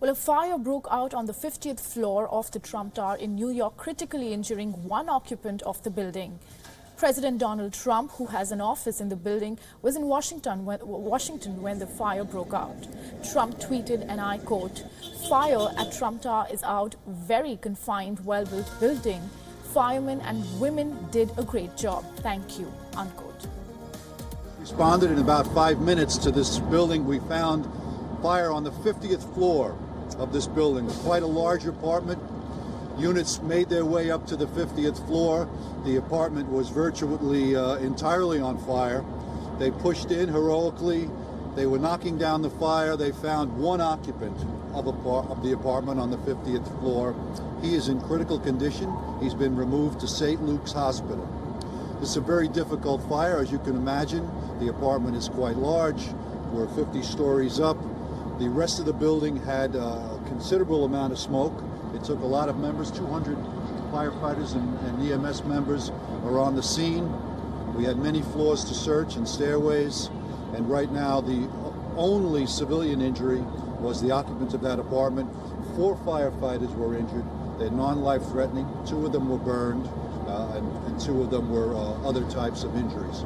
Well, a fire broke out on the 50th floor of the Trump Tower in New York, critically injuring one occupant of the building. President Donald Trump, who has an office in the building, was in Washington when, Washington when the fire broke out. Trump tweeted, and I quote, Fire at Trump Tower is out, very confined, well built building. Firemen and women did a great job. Thank you, unquote. Responded in about five minutes to this building. We found fire on the 50th floor of this building. Quite a large apartment. Units made their way up to the 50th floor. The apartment was virtually uh, entirely on fire. They pushed in heroically. They were knocking down the fire. They found one occupant of, of the apartment on the 50th floor. He is in critical condition. He's been removed to St. Luke's Hospital. This is a very difficult fire, as you can imagine. The apartment is quite large. We're 50 stories up. The rest of the building had a considerable amount of smoke. It took a lot of members, 200 firefighters and, and EMS members are on the scene. We had many floors to search and stairways, and right now the only civilian injury was the occupants of that apartment. Four firefighters were injured. They're non-life threatening. Two of them were burned, uh, and, and, two of them were uh, other types of injuries.